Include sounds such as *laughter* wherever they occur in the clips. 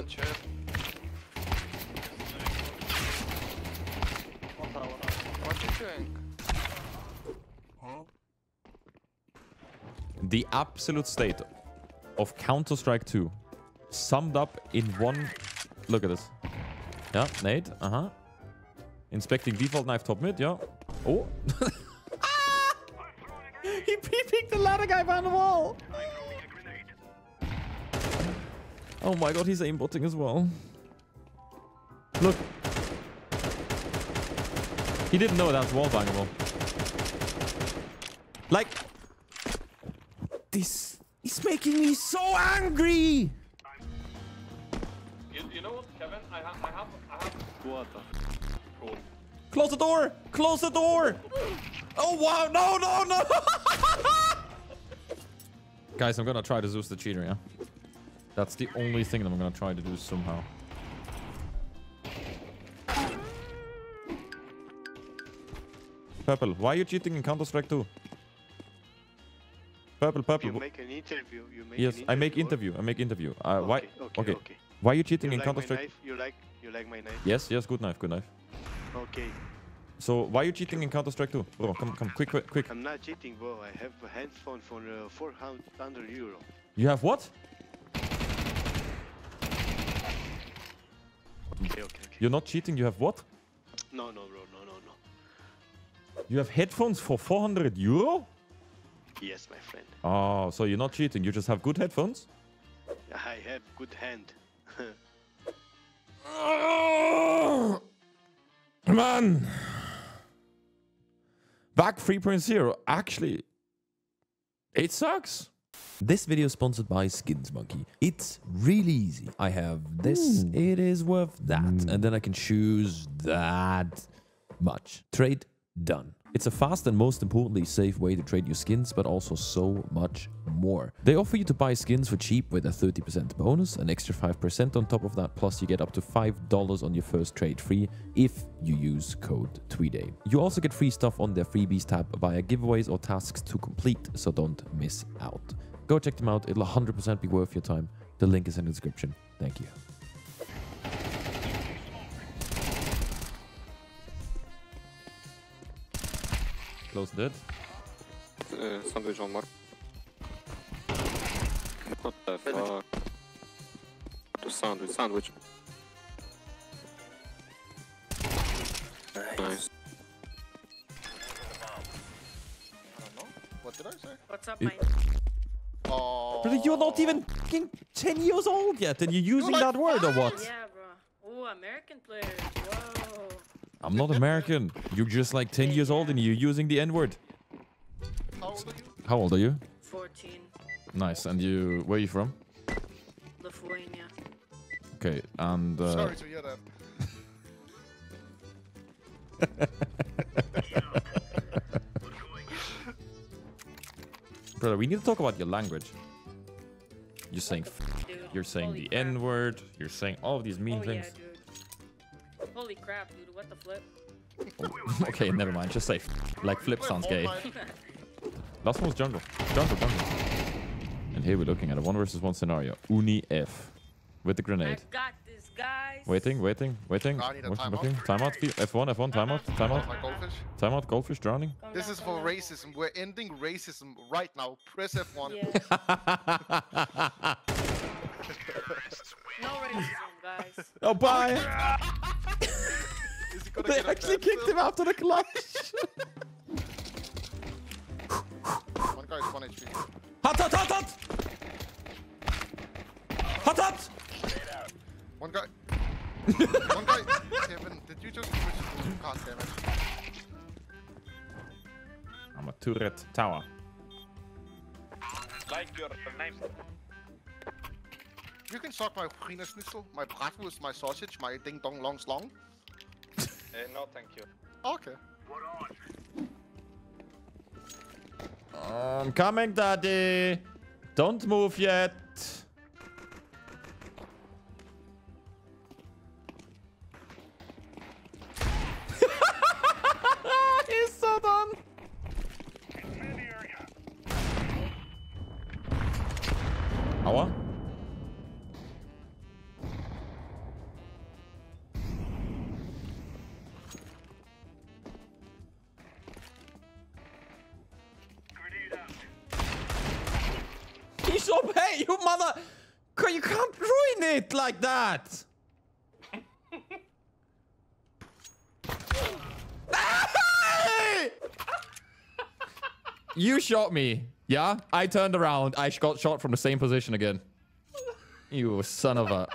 you doing? The absolute state of Counter-Strike 2 summed up in one... Look at this. Yeah, Nate. Uh-huh. Inspecting default knife top mid, yeah. Oh. *laughs* Ah! he *laughs* peeping the ladder guy behind the wall. Oh my god, he's aimbotting as well. Look. He didn't know that's wall bangable. Like, this is making me so angry. You, you know what, Kevin? I have, I have, I have. What? Cool. Close the door! Close the door! Oh wow! No! No! No! *laughs* Guys, I'm gonna try to Zeus the cheater. Yeah, that's the only thing that I'm gonna try to do somehow. Purple, why are you cheating in Counter Strike 2? Purple, purple. You make an interview. You make yes, an I make or- interview. I make interview. Uh, why? Okay, okay, okay. okay. Why are you cheating You in like Counter-Strike? You like you like my knife? Yes, yes. Good knife. Good knife. Okay. So why are you cheating in Counter Strike 2? Bro, come, come, quick, quick, quick. I'm not cheating, bro. I have a handphone for uh, 400 euro. You have what? Okay, okay, okay. You're not cheating. You have what? No, no, bro. No, no, no. You have headphones for 400 euro? Yes, my friend. Oh, so you're not cheating. You just have good headphones? I have good hand. *laughs* Man! VAC 3.0. Actually, it sucks. This video is sponsored by SkinsMonkey. It's really easy. I have this, hmm. it is worth that. Hmm. And then I can choose that much. Trade done. It's a fast and most importantly safe way to trade your skins, but also so much more. They offer you to buy skins for cheap with a 30% bonus, an extra 5% on top of that, plus you get up to $5 on your first trade free if you use code TWEEDAY. You also get free stuff on their freebies tab via giveaways or tasks to complete, so don't miss out. Go check them out, it'll 100% be worth your time. The link is in the description. Thank you. Close dead. Uh, sandwich on mark. What the fuck? The sandwich, sandwich. Nice. What did I say? What's up, You- mate? But you're not even fucking 10 years old yet and you're using like that word or what? Yeah, bro. Ooh, American players. Whoa. I'm not American. You're just like 10 years old and you're using the N-word. How old are you? How old are you? 14. Nice. And you, where are you from? Lithuania. Okay, and uh, Sorry to hear that. *laughs* brother, we need to talk about your language. You're saying, f- Dude. you're saying the crap. N-word. You're saying all of these mean oh, things. Yeah. Holy crap, dude. What the flip? Oh, *laughs* okay, never mind. Just say, f- like flip sounds gay. *laughs* Last one was jungle. Jungle, jungle. And here we're looking at a one versus one scenario. Uni F with the grenade. Got this, guys. Waiting, waiting, waiting. I need a What's timeout. looking? Timeout. F- F1, F1, timeout, timeout, My goldfish. timeout. Goldfish drowning. Calm This down, is for down. racism. We're ending racism right now. Press F1. Yeah. *laughs* no racism, guys. oh, bye. Is he gonna they actually kicked cancel? him after the clutch. One guy is 1 HP. hot, hot, hot, hot. Hot, hot. One guy. *laughs* One guy. Kevin, did you just switch to God damn it. I'm a turret tower. Like your name. You can suck my Wiener Schnitzel, my bratwurst, my sausage, my ding dong long slong. Uh, no, thank you. Okay. I'm coming, daddy. Don't move yet. tower. He's OP, you mother... You can't ruin it like that! *laughs* you shot me. Yeah? I turned around. I got shot from the same position again. You son of a...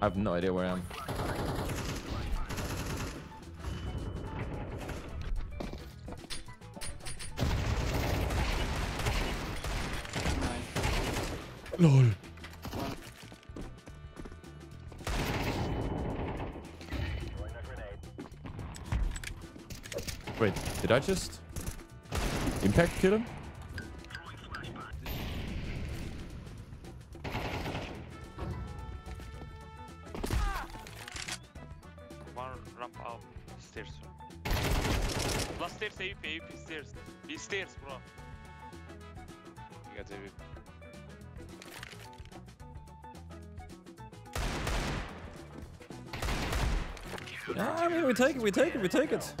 I have no idea where I am. LOL. Wait, did I just impact kill him? Stairs bro. You got AWP. Yeah, I mean, we take it, we take it, we take it.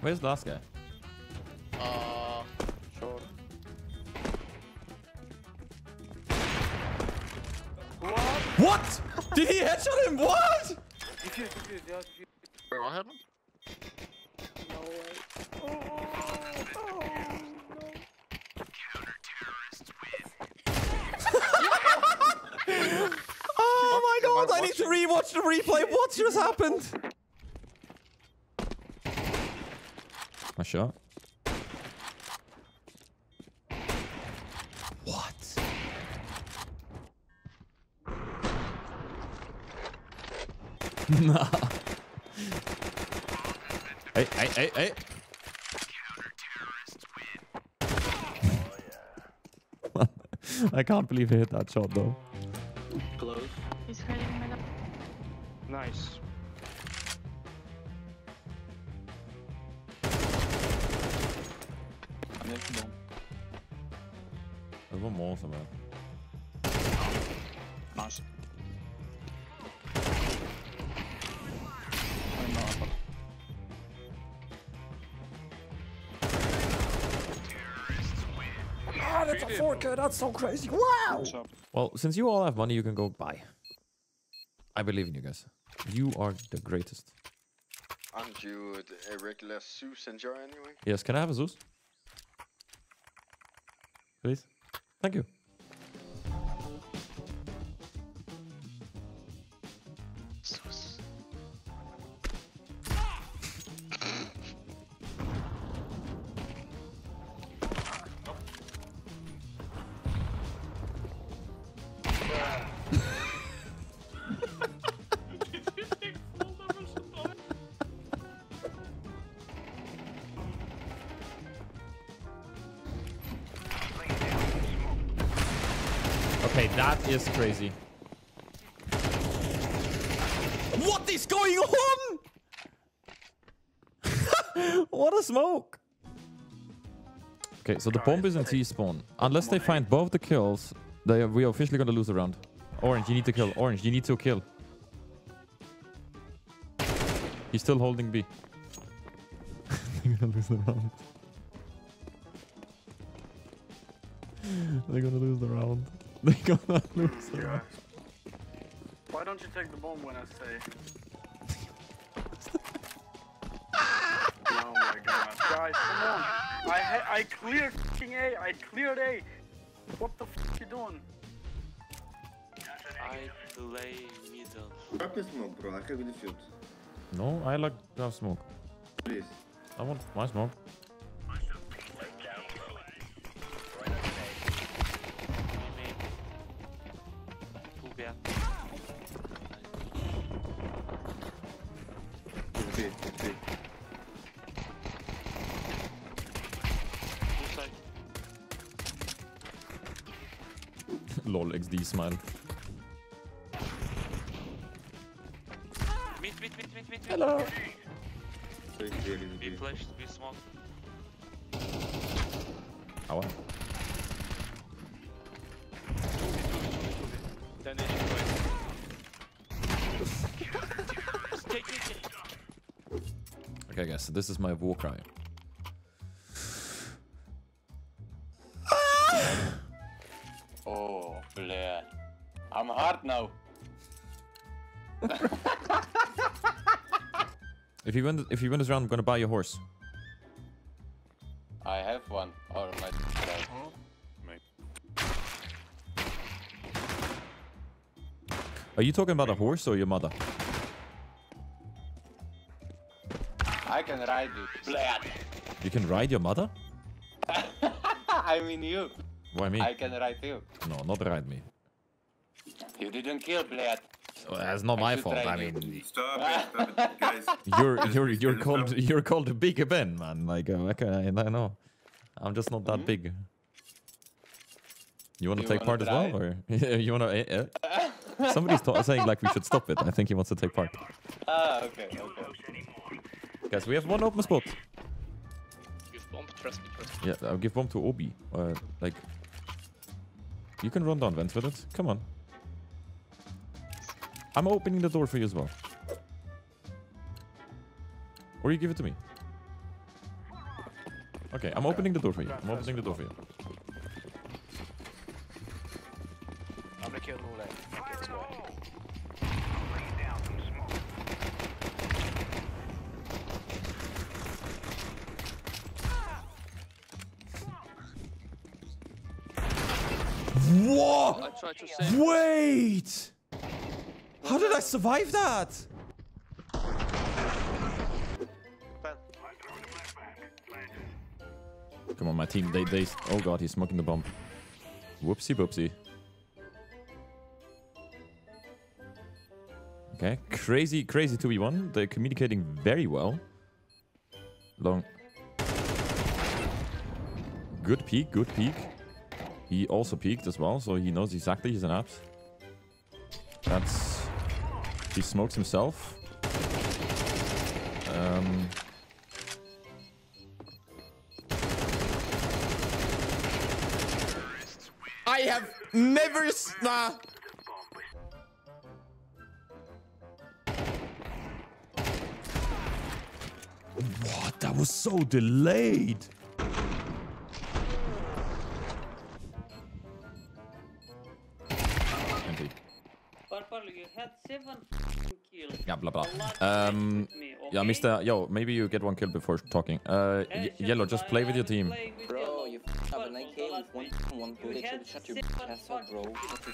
Where's the last guy? Did he headshot him? What? Wait, what happened? No *laughs* way. Oh my am I god, I need to rewatch the replay. What just happened? My shot. Nah. *laughs* Hey, hey, hey, hey. *laughs* I can't believe he hit that shot though. He's hiding middle. Nice. There's one more somewhere. Nice. 4K. Uh, that's so crazy. Wow. Well, since you all have money, you can go buy. I believe in you guys. You are the greatest. Aren't you a regular Zeus enjoyer anyway? Yes, can I have a Zeus? Please? Thank you. Okay, that is crazy. What is going on? *laughs* what a smoke. Okay, so the bomb is in T-spawn. Unless they find both the kills, they we are officially gonna lose a round. Orange, you need to kill. Orange, you need to kill. He's still holding B. *laughs* They're gonna lose the round. *laughs* They're gonna lose the round. They're gonna lose the. Why don't you take the bomb when I say? *laughs* oh my god. Guys, come on. I I cleared f***ing A. I cleared A. What the f*** you doing? I play middle. Drop the smoke, bro. I have the field. No, I like to have smoke. Please. I want my smoke. Hello. Be flashed, be Take, take, take. Okay, guys, so this is my war cry. Hard now. If you win, if you win this round, I'm gonna buy you a horse. I have one. Or my. Are you talking about a horse or your mother? I can ride it. Bleh. You can ride your mother? *laughs* I mean you. Why me? I can ride you. No, not ride me. You didn't kill Bled. So that's not my fault. I mean, Stop it, stop it, *laughs* guys. you're you're you're called out. you're called Big Ben, man. Like, uh, okay, I, I know. I'm just not that big. You want to take part wanna as well, or *laughs* you want to? Uh, somebody's ta- saying like we should stop it. I think he wants to take part. *laughs* Ah, okay, okay. Guys, we have one open spot. Give bomb, trust me, trust me. Yeah, I'll give bomb to Obi. Uh, like, you can run down vents with it. Come on. I'm opening the door for you as well. Or you give it to me. Okay, I'm opening the door for you. I'm opening the door for you. I'm gonna kill Nule. Okay, let's. What? I tried to. Wait! How did I survive that? Come on, my team. They, they. Oh god, he's smoking the bomb. Whoopsie boopsie. Okay, crazy, crazy 2v1. They're communicating very well. Long. Good peek, good peek. He also peeked as well, so he knows exactly he's an apps. He smokes himself. Um... I have never... Nah. What? That was so delayed. Purple, you had seven kills. Yeah, blah blah. Um, with me, yeah. Mister, yo, maybe you get one kill before talking. Uh, y- shut yellow, up, just I- play with your team. with Bro, you f- have Purple, an AK with one, week. one You bullet, had shut your seven ass up, bro. Shut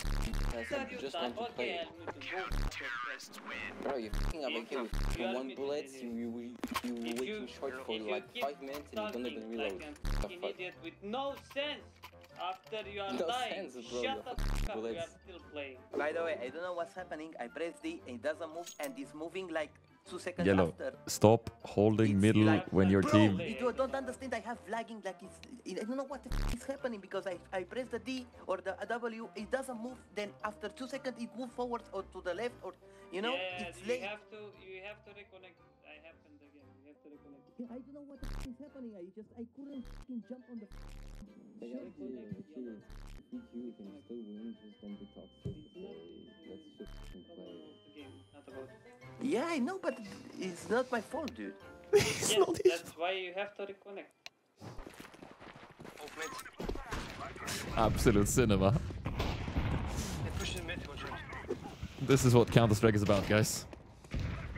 your ass up, you just want to play. I'll mute you. Go first. Bro, you fucking have AK with You are one bullet, you, you, you If waiting short for like 5 minutes and you don't even talking reload. Like a The fuck? with no sense. After you are No dying, sense, shut the fucking fuck up. We bullets. are still playing. By the way, I don't know what's happening. I press D, it doesn't move, and it's moving like two seconds Yellow, after. stop holding It's middle like- when your Bro, team. You don't understand. I have lagging like it's. I don't know what the f- is happening because I, I press the D or the W, it doesn't move. Then after two seconds, it moves forward or to the left or you know yeah, it's you late. have to you have to reconnect. I happened again. You have to reconnect. I don't know what the f- is happening. I just I couldn't jump on the. They gotta kill you, kill. If you you can still win, just don't be toxic. So let's just fucking play. The game, not about. Yeah, I know, but it's not my fault, dude. *laughs* it's yes, that's why you have to reconnect. Absolute cinema. They push in mid, watch out. This is what Counter Strike is about, guys.